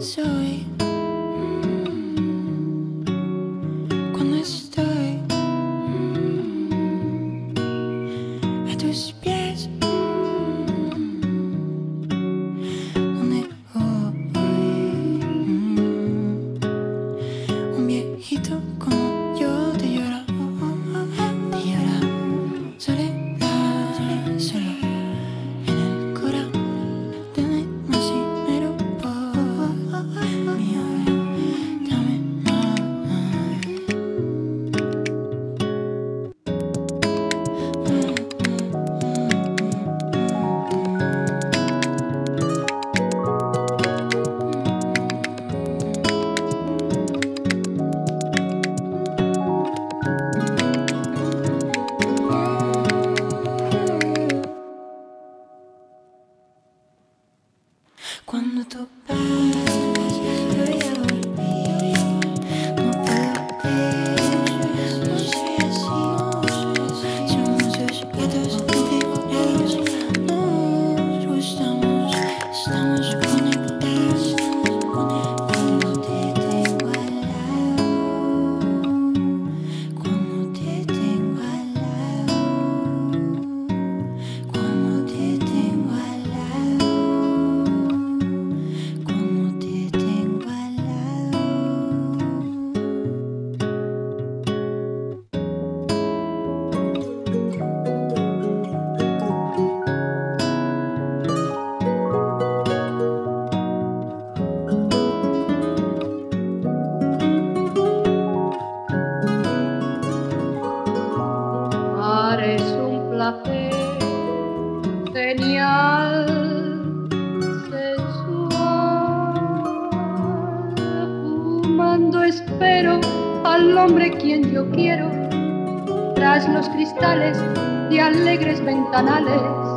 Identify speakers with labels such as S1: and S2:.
S1: So so bad. la fe, sensual. Fumando espero al hombre quien yo quiero, tras los cristales de alegres ventanales